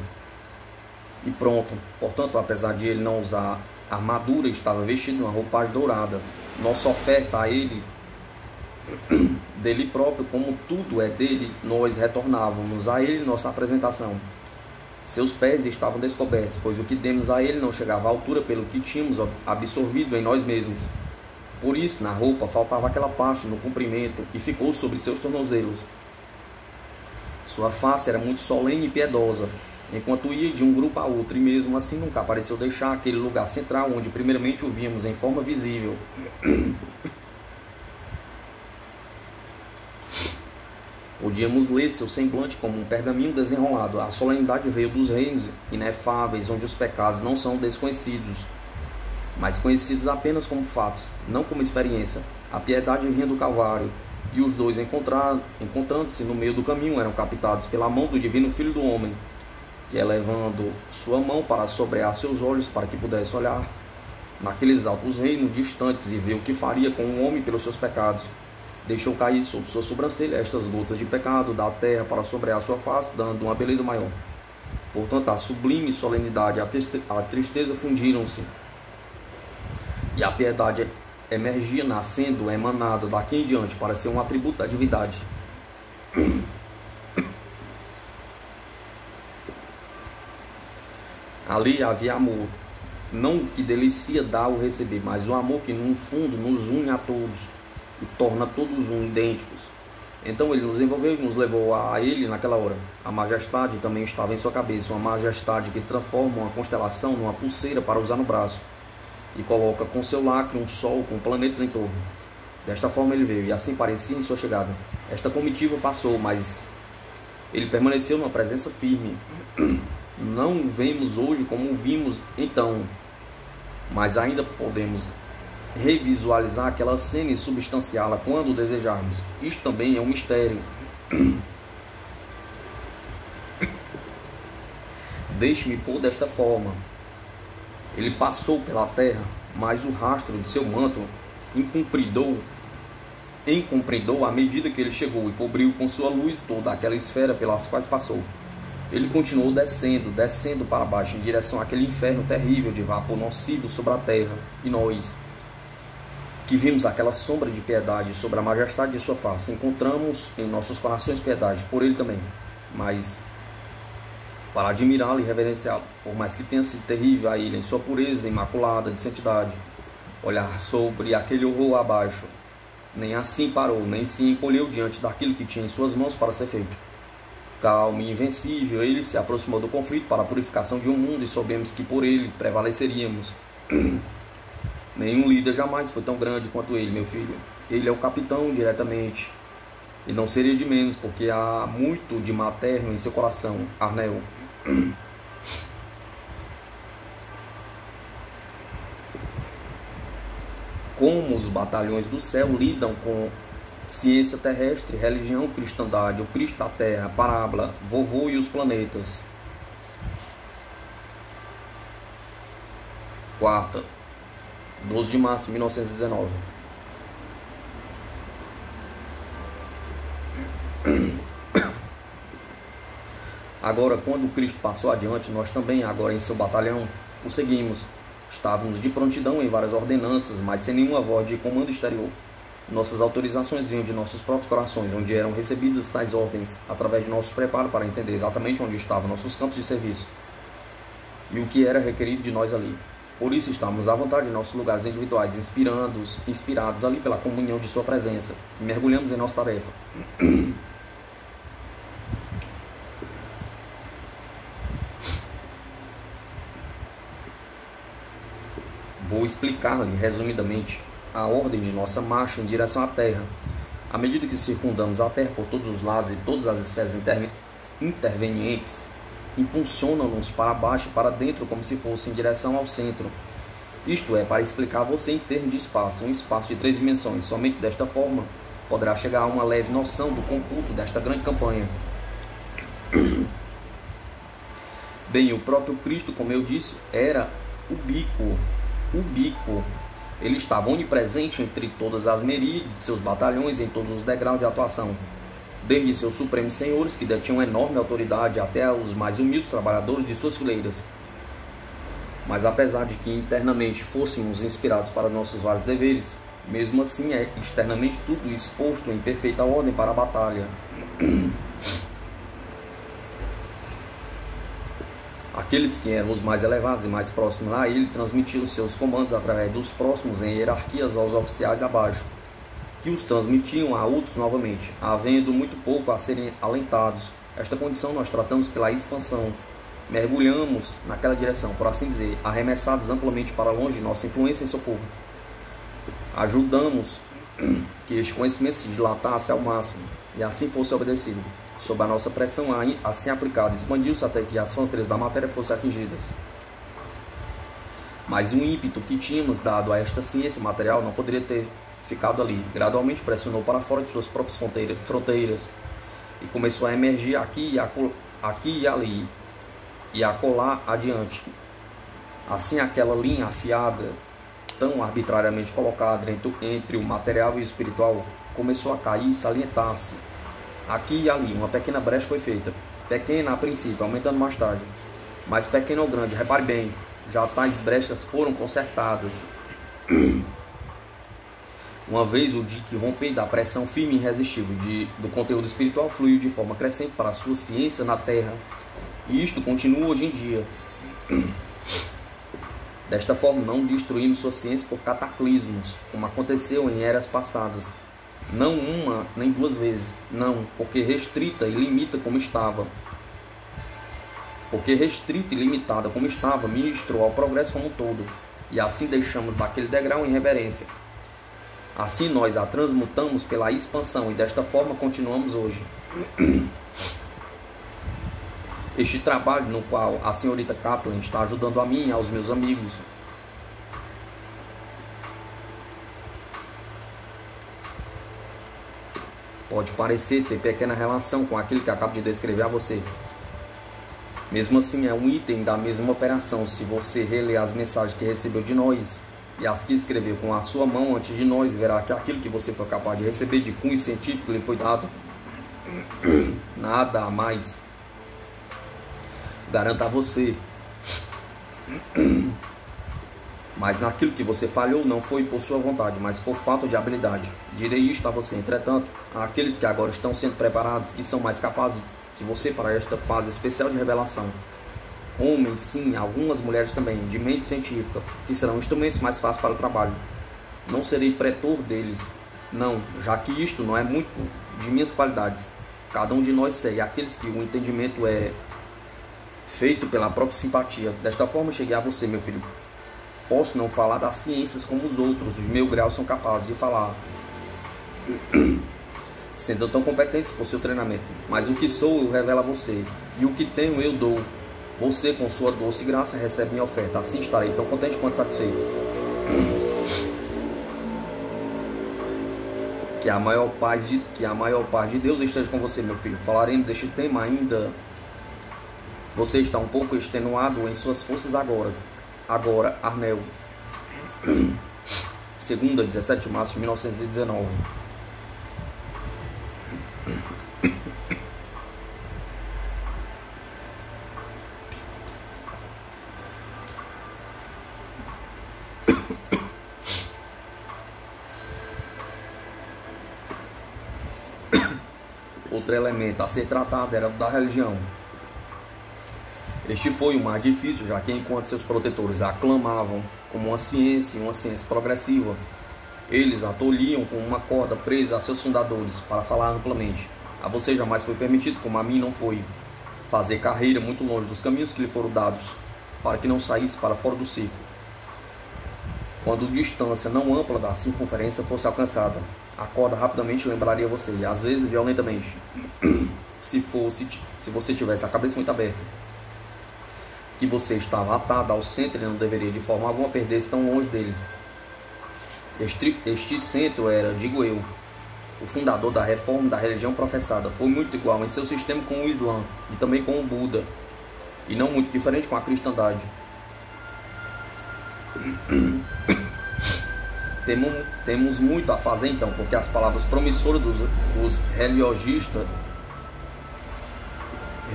E pronto. Portanto, apesar de ele não usar armadura, estava vestido uma roupagem dourada. Nossa oferta a ele, dele próprio, como tudo é dele, nós retornávamos a ele nossa apresentação. Seus pés estavam descobertos, pois o que demos a ele não chegava à altura pelo que tínhamos absorvido em nós mesmos. Por isso, na roupa faltava aquela parte no comprimento e ficou sobre seus tornozelos. Sua face era muito solene e piedosa, enquanto ia de um grupo a outro, e mesmo assim nunca pareceu deixar aquele lugar central onde primeiramente o víamos em forma visível. Podíamos ler seu semblante como um pergaminho desenrolado. A solenidade veio dos reinos inefáveis, onde os pecados não são desconhecidos, mas conhecidos apenas como fatos, não como experiência. A piedade vinha do Calvário, e os dois encontrando-se no meio do caminho eram captados pela mão do divino Filho do Homem, que elevando sua mão para sobrear seus olhos, para que pudesse olhar naqueles altos reinos distantes e ver o que faria com o homem pelos seus pecados. Deixou cair sobre sua sobrancelha estas gotas de pecado da terra para sobrear sua face, dando uma beleza maior. Portanto, a sublime solenidade e a tristeza fundiram-se, e a piedade emergia nascendo, emanada daqui em diante, para ser um atributo da divindade. Ali havia amor, não que delicia dar ou receber, mas o amor que no fundo nos une a todos e torna todos um, idênticos. Então ele nos envolveu e nos levou a ele naquela hora. A majestade também estava em sua cabeça, uma majestade que transforma uma constelação numa pulseira para usar no braço e coloca com seu lacre um sol com planetas em torno. Desta forma ele veio, e assim parecia em sua chegada. Esta comitiva passou, mas ele permaneceu numa presença firme não vemos hoje como vimos então, mas ainda podemos revisualizar aquela cena e substanciá-la quando desejarmos. Isto também é um mistério. Deixe-me pôr desta forma. Ele passou pela terra, mas o rastro de seu manto incumpridou, incumpridou à medida que ele chegou e cobriu com sua luz toda aquela esfera pelas quais passou. Ele continuou descendo, descendo para baixo, em direção àquele inferno terrível de vapor nocivo sobre a terra. E nós, que vimos aquela sombra de piedade sobre a majestade de sua face, encontramos em nossos corações piedade por ele também. Mas, para admirá-lo e reverenciá-lo, por mais que tenha sido terrível a ele em sua pureza imaculada de santidade, olhar sobre aquele horror abaixo, nem assim parou, nem se encolheu diante daquilo que tinha em suas mãos para ser feito. Calmo e invencível, ele se aproximou do conflito para a purificação de um mundo e soubemos que por ele prevaleceríamos. Nenhum líder jamais foi tão grande quanto ele, meu filho. Ele é o capitão diretamente. E não seria de menos, porque há muito de materno em seu coração, Arnel. Como os batalhões do céu lidam com ciência terrestre, religião, cristandade, o Cristo da Terra, parábola, vovô e os planetas. Quarta, 12 de março de 1919. Agora, quando Cristo passou adiante, nós também, agora em seu batalhão, o seguimos. Estávamos de prontidão em várias ordenanças, mas sem nenhuma voz de comando exterior. Nossas autorizações vinham de nossos próprios corações, onde eram recebidas tais ordens, através de nosso preparo para entender exatamente onde estavam nossos campos de serviço e o que era requerido de nós ali. Por isso estamos à vontade em nossos lugares individuais, inspirando inspirados ali pela comunhão de Sua presença, e mergulhamos em nossa tarefa. Vou explicar-lhe resumidamente a ordem de nossa marcha em direção à Terra. À medida que circundamos a Terra por todos os lados e todas as esferas intervenientes, impulsionam-nos para baixo e para dentro como se fosse em direção ao centro. Isto é, para explicar a você em termos de espaço, um espaço de três dimensões. Somente desta forma poderá chegar a uma leve noção do computo desta grande campanha. Bem, o próprio Cristo, como eu disse, era o bico, o bico ele estava onipresente entre todas as meríades de seus batalhões em todos os degraus de atuação, desde seus supremos senhores, que detinham enorme autoridade, até os mais humildes trabalhadores de suas fileiras. Mas apesar de que internamente fôssemos inspirados para nossos vários deveres, mesmo assim é externamente tudo exposto em perfeita ordem para a batalha. Aqueles que eram os mais elevados e mais próximos a ele transmitiam seus comandos através dos próximos em hierarquias aos oficiais abaixo, que os transmitiam a outros novamente, havendo muito pouco a serem alentados. Esta condição nós tratamos pela expansão. Mergulhamos naquela direção, por assim dizer, arremessados amplamente para longe de nossa influência e socorro. Ajudamos que este conhecimento se dilatasse ao máximo e assim fosse obedecido sob a nossa pressão assim aplicada, expandiu-se até que as fronteiras da matéria fossem atingidas. Mas o ímpeto que tínhamos dado a esta ciência material não poderia ter ficado ali. Gradualmente pressionou para fora de suas próprias fronteiras e começou a emergir aqui e, aqui e ali e a colar adiante. Assim, aquela linha afiada, tão arbitrariamente colocada entre, entre o material e o espiritual, começou a cair e salientar-se Aqui e ali, uma pequena brecha foi feita. Pequena a princípio, aumentando mais tarde. Mas pequena ou grande, repare bem, já tais brechas foram consertadas. Uma vez o dique rompendo da pressão firme e irresistível de, do conteúdo espiritual fluiu de forma crescente para a sua ciência na Terra. E isto continua hoje em dia. Desta forma, não destruímos sua ciência por cataclismos, como aconteceu em eras passadas. Não uma nem duas vezes, não, porque restrita e limita como estava. Porque restrita e limitada como estava, ministrou ao progresso como um todo, e assim deixamos daquele degrau em reverência. Assim nós a transmutamos pela expansão e desta forma continuamos hoje. Este trabalho no qual a senhorita Kaplan está ajudando a mim e aos meus amigos pode parecer ter pequena relação com aquilo que acabo de descrever a você. Mesmo assim, é um item da mesma operação se você reler as mensagens que recebeu de nós e as que escreveu com a sua mão antes de nós, verá que aquilo que você foi capaz de receber de cunho científico lhe foi dado. Nada a mais. Garanto a você. Mas naquilo que você falhou não foi por sua vontade, mas por falta de habilidade. Direi isto a você, entretanto, àqueles que agora estão sendo preparados, que são mais capazes que você para esta fase especial de revelação. Homens, sim, algumas mulheres também, de mente científica, que serão instrumentos mais fáceis para o trabalho. Não serei pretor deles, Não, já que isto não é muito de minhas qualidades. Cada um de nós segue aqueles que o entendimento é feito pela própria simpatia. Desta forma, cheguei a você, meu filho. Posso não falar das ciências como os outros, de meu grau, são capazes de falar, sendo tão competentes por seu treinamento. Mas o que sou eu revelo a você, e o que tenho eu dou. Você, com sua doce graça, recebe minha oferta. Assim estarei tão contente quanto satisfeito. Que a maior paz de, que a maior paz de Deus esteja com você, meu filho. Falaremos deste tema ainda. Você está um pouco extenuado em suas forças agora. Agora, Arnel. Segunda, 17 de março de 1919. Outro elemento a ser tratado era da religião. Este foi o mais difícil, já que enquanto seus protetores aclamavam como uma ciência, uma ciência progressiva, eles a tolhiam com uma corda presa a seus fundadores para falar amplamente. A você jamais foi permitido, como a mim não foi, fazer carreira muito longe dos caminhos que lhe foram dados, para que não saísse para fora do círculo. Quando distância não ampla da circunferência fosse alcançada, a corda rapidamente lembraria você, e às vezes violentamente, se fosse se você tivesse a cabeça muito aberta que você estava atado ao centro e não deveria de forma alguma perder-se tão longe dele. Este, este centro era, digo eu, o fundador da reforma da religião professada. Foi muito igual em seu sistema com o Islã e também com o Buda, e não muito diferente com a cristandade. Temos, temos muito a fazer então, porque as palavras promissoras dos, dos religiosistas,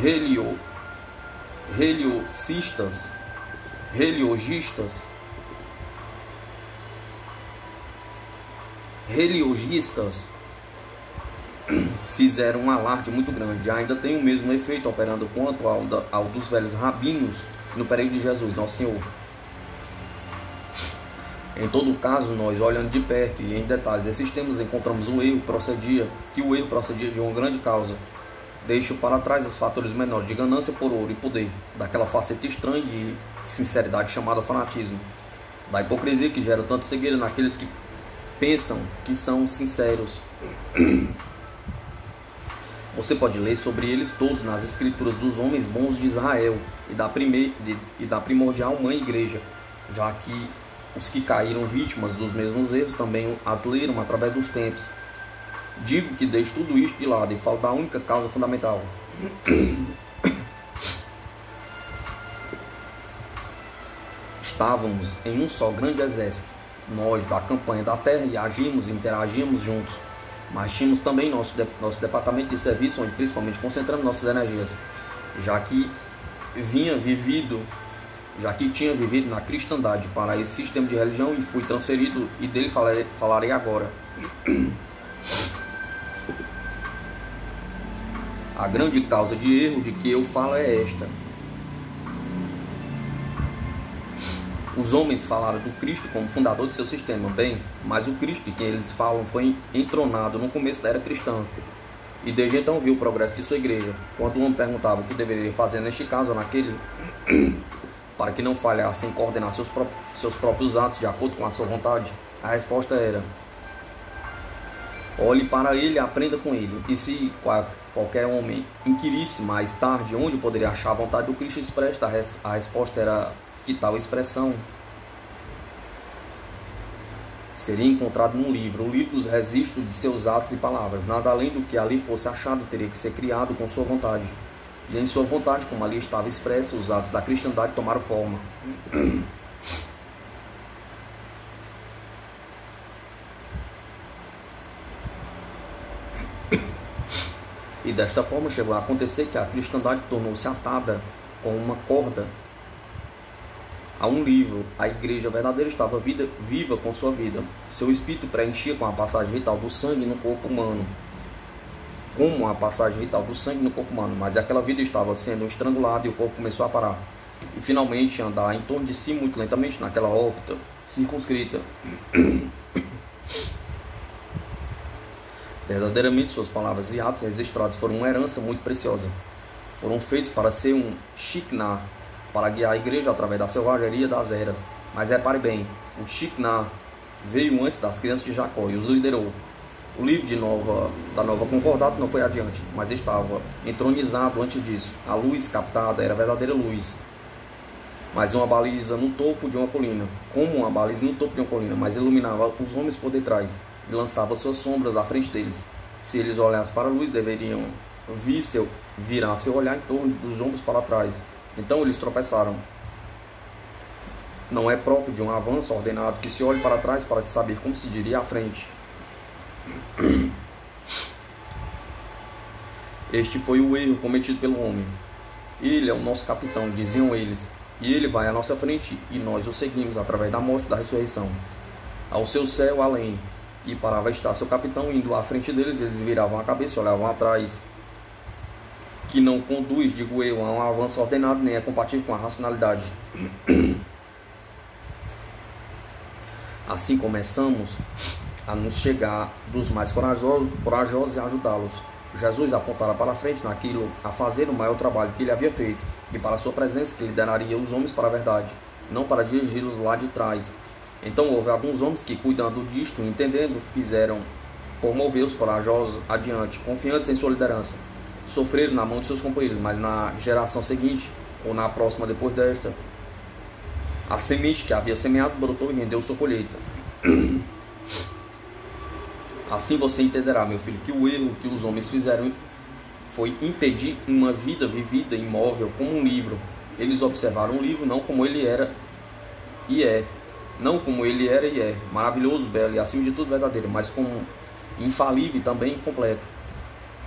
relio, reliocistas, reliogistas, reliogistas fizeram um alarde muito grande. Ainda tem o mesmo efeito operando quanto ao, da, ao dos velhos rabinos no período de Jesus, nosso Senhor. Em todo caso, nós olhando de perto e em detalhes esses temas, encontramos o erro procedia, que o erro procedia de uma grande causa, Deixo para trás os fatores menores de ganância por ouro e poder, daquela faceta estranha de sinceridade chamada fanatismo, da hipocrisia que gera tanta cegueira naqueles que pensam que são sinceros. Você pode ler sobre eles todos nas escrituras dos homens bons de Israel e da, primeir, e da primordial mãe igreja, já que os que caíram vítimas dos mesmos erros também as leram através dos tempos Digo que deixe tudo isto de lado e falo da única causa fundamental. Estávamos em um só grande exército, nós da campanha da terra, e agimos e interagimos juntos. Mas tínhamos também nosso, de, nosso departamento de serviço, onde principalmente concentramos nossas energias, já que vinha vivido, já que tinha vivido na cristandade para esse sistema de religião e fui transferido, e dele falarei, falarei agora. A grande causa de erro de que eu falo é esta. Os homens falaram do Cristo como fundador de seu sistema, bem, mas o Cristo de quem eles falam foi entronado no começo da era cristã. E desde então viu o progresso de sua igreja. Quando homem perguntava o que deveria fazer neste caso ou naquele, para que não falhasse em coordenar seus, pró seus próprios atos de acordo com a sua vontade, a resposta era: olhe para ele aprenda com ele. E se qualquer homem inquirisse mais tarde onde poderia achar a vontade do Cristo expressa, a, res, a resposta era que tal expressão seria encontrado num livro, o livro dos registros de seus atos e palavras. Nada além do que ali fosse achado teria que ser criado com sua vontade. E em sua vontade, como ali estava expresso, os atos da cristandade tomaram forma. E desta forma chegou a acontecer que a cristandade tornou-se atada com uma corda a um livro. A igreja verdadeira estava vida, viva com sua vida. Seu espírito preenchia com a passagem vital do sangue no corpo humano. Como a passagem vital do sangue no corpo humano. Mas aquela vida estava sendo estrangulada e o corpo começou a parar. E finalmente andar em torno de si muito lentamente naquela órbita circunscrita. Verdadeiramente, suas palavras e atos registrados foram uma herança muito preciosa. Foram feitos para ser um Shikna, para guiar a igreja através da selvageria das eras. Mas repare bem, o Shikna veio antes das crianças de Jacó e os liderou. O livro de nova, da Nova Concordata não foi adiante, mas estava entronizado antes disso. A luz captada era verdadeira luz, mas uma baliza no topo de uma colina, como uma baliza no topo de uma colina, mas iluminava os homens por detrás lançava suas sombras à frente deles. Se eles olhassem para a luz, deveriam vir seu, virar seu olhar em torno dos ombros para trás. Então eles tropeçaram. Não é próprio de um avanço ordenado que se olhe para trás para saber como se diria à frente. Este foi o erro cometido pelo homem. Ele é o nosso capitão, diziam eles, e ele vai à nossa frente e nós o seguimos através da morte da ressurreição. Ao seu céu além, e parava estar seu capitão indo à frente deles, eles viravam a cabeça, olhavam atrás, que não conduz, digo eu, a um avanço ordenado, nem é compatível com a racionalidade. Assim começamos a nos chegar dos mais corajosos, corajosos e ajudá-los. Jesus apontara para frente naquilo a fazer o maior trabalho que ele havia feito e para a sua presença que lideraria os homens para a verdade, não para dirigi-los lá de trás. Então houve alguns homens que, cuidando disto, entendendo, fizeram por mover os corajosos adiante, confiantes em sua liderança. Sofreram na mão de seus companheiros, mas na geração seguinte, ou na próxima depois desta, a semente que havia semeado brotou e rendeu sua colheita. Assim você entenderá, meu filho, que o erro que os homens fizeram foi impedir uma vida vivida imóvel como um livro. Eles observaram o livro não como ele era e é, não como ele era e é, maravilhoso, belo e acima de tudo verdadeiro, mas como infalível e também completo.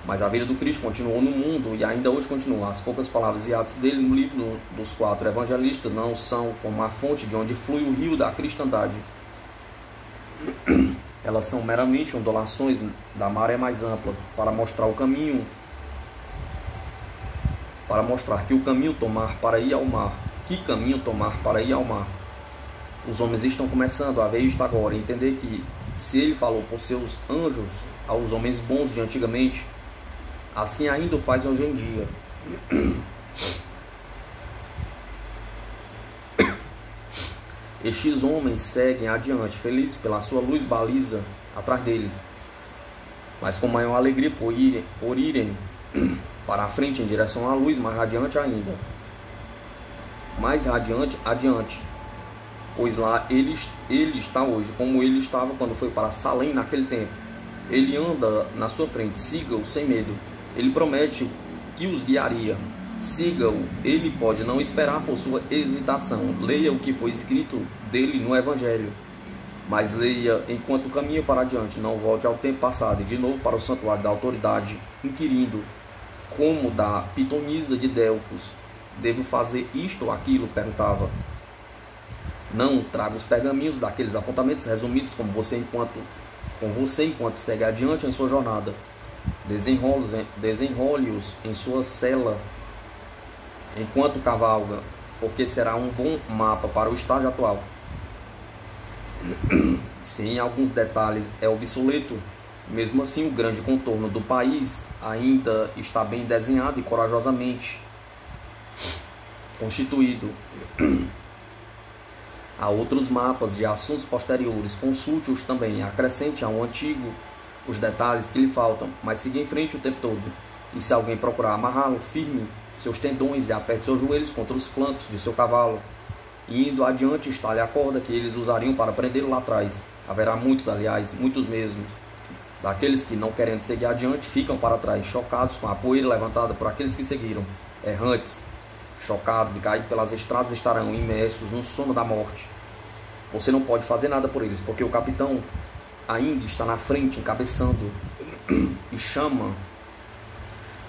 Mas a vida do Cristo continuou no mundo e ainda hoje continua. As poucas palavras e atos dele no livro dos quatro evangelistas não são como a fonte de onde flui o rio da cristandade elas são meramente ondulações da maré mais ampla para mostrar o caminho, para mostrar que o caminho tomar para ir ao mar, que caminho tomar para ir ao mar. Os homens estão começando a ver isto agora, entender que se ele falou por seus anjos aos homens bons de antigamente, assim ainda o faz hoje em dia. Estes homens seguem adiante, felizes pela sua luz baliza atrás deles, mas com maior alegria por irem, por irem para a frente em direção à luz mais radiante ainda. Mais radiante adiante, pois lá ele, ele está hoje, como ele estava quando foi para Salém naquele tempo. Ele anda na sua frente, siga-o sem medo. Ele promete que os guiaria Siga-o, ele pode não esperar por sua hesitação. Leia o que foi escrito dele no Evangelho. Mas leia enquanto caminha para adiante, não volte ao tempo passado e de novo para o santuário da autoridade, inquirindo como da pitonisa de Delfos. Devo fazer isto ou aquilo? perguntava. Não traga os pergaminhos daqueles apontamentos resumidos como você enquanto com você enquanto segue adiante em sua jornada. Desenrole-os em sua cela enquanto cavalga, porque será um bom mapa para o estágio atual. Se em alguns detalhes é obsoleto, mesmo assim o grande contorno do país ainda está bem desenhado e corajosamente constituído. Há outros mapas de assuntos posteriores, consulte-os também, acrescente ao antigo os detalhes que lhe faltam, mas siga em frente o tempo todo. E se alguém procurar amarrá-lo firme seus tendões e aperte seus joelhos contra os flancos de seu cavalo. E indo adiante, estale a corda que eles usariam para prendê-lo lá atrás. Haverá muitos, aliás, muitos mesmos. Daqueles que, não querendo seguir adiante, ficam para trás, chocados com a poeira levantada por aqueles que seguiram. Errantes, chocados e caídos pelas estradas, estarão imersos no sono da morte. Você não pode fazer nada por eles, porque o capitão ainda está na frente, encabeçando, e chama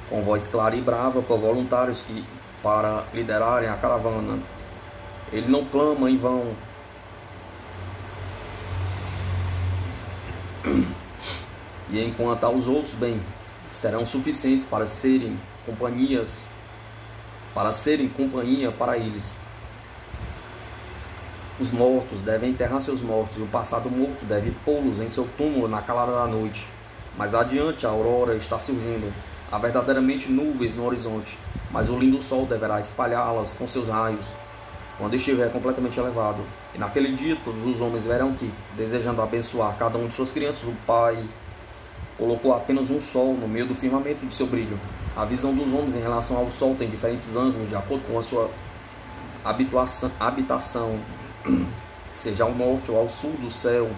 com voz clara e brava por voluntários que para liderarem a caravana. Ele não clama em vão. E enquanto aos outros, bem, serão suficientes para serem companhias, para serem companhia para eles. Os mortos devem enterrar seus mortos, e o passado morto deve pô-los em seu túmulo na calada da noite. Mais adiante, a aurora está surgindo. Há verdadeiramente nuvens no horizonte, mas o lindo sol deverá espalhá-las com seus raios quando estiver completamente elevado. E naquele dia todos os homens verão que, desejando abençoar cada um de suas crianças, o Pai colocou apenas um sol no meio do firmamento de seu brilho. A visão dos homens em relação ao sol tem diferentes ângulos de acordo com a sua habitação, seja ao norte ou ao sul do céu,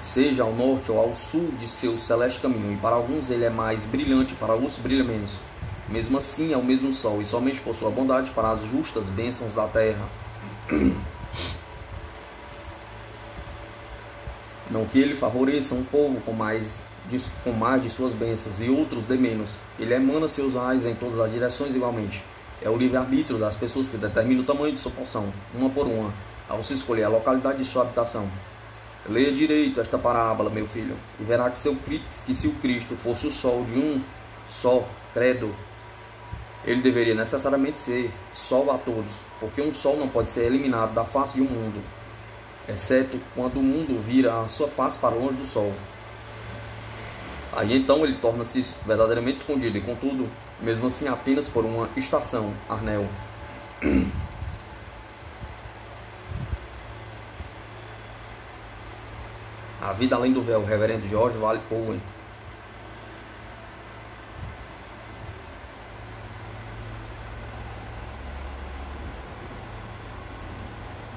seja ao norte ou ao sul de seu celeste caminho, e para alguns ele é mais brilhante, para outros brilha menos. Mesmo assim é o mesmo sol, e somente por sua bondade para as justas bênçãos da terra. Não que ele favoreça um povo com mais de, com mais de suas bênçãos e outros de menos. Ele emana seus raios em todas as direções igualmente. É o livre-arbítrio das pessoas que determina o tamanho de sua porção, uma por uma, ao se escolher a localidade de sua habitação. Leia direito esta parábola, meu filho, e verá que, seu, que se o Cristo fosse o sol de um só credo, ele deveria necessariamente ser sol a todos, porque um sol não pode ser eliminado da face de um mundo, exceto quando o mundo vira a sua face para longe do sol. Aí então ele torna-se verdadeiramente escondido, e contudo, mesmo assim apenas por uma estação, Arnel. A Vida Além do Véu, Reverendo George Vale Owen.